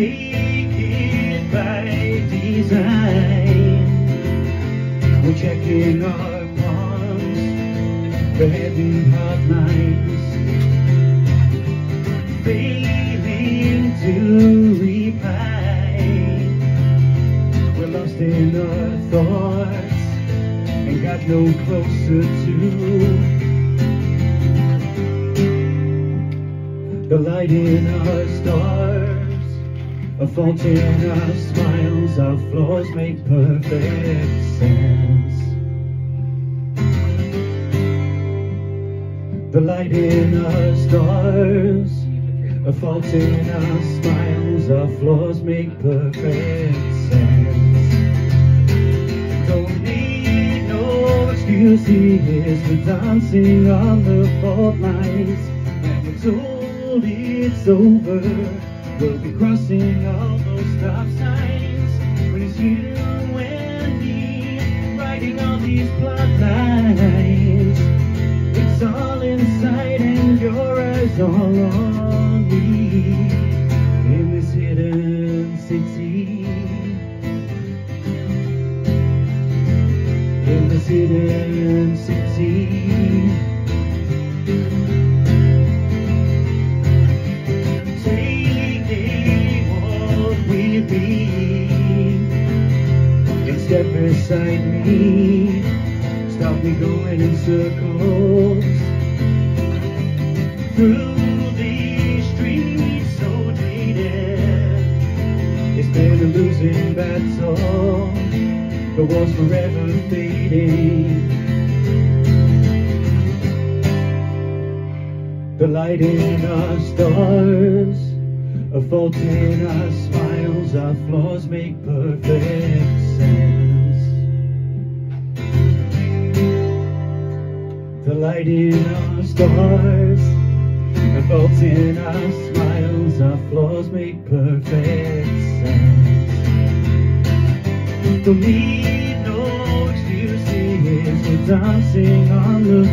naked by design. We're checking our palms, we're having hard nights, failing to reply. We're lost in our thoughts and got no closer to. The light in our stars a fault in our smiles, our flaws make perfect sense. The light in our stars, a fault in our smiles, our flaws make perfect sense. Don't need no excuses for dancing on the fault lines. And we're told it's over, we'll be crossing all those stop signs. When it's you and me, writing all these plot lines. It's all inside and your eyes all on me in this hidden city. In this hidden city. Been and step beside me. Stop me going in circles through these streets so jaded. It's been a losing battle, the war's forever fading. The light in our stars, a fault in our smiles, our flaws make perfect sense. The light in our stars, a fault in our smiles, our flaws make perfect sense. Don't need no excuses for dancing on the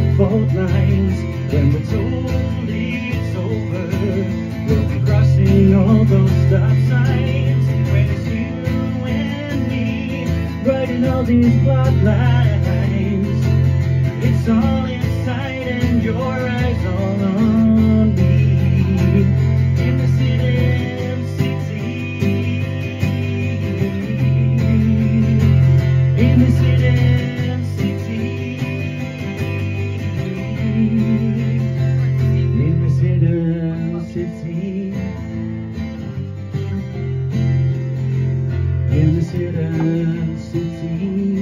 these plot Hidden city.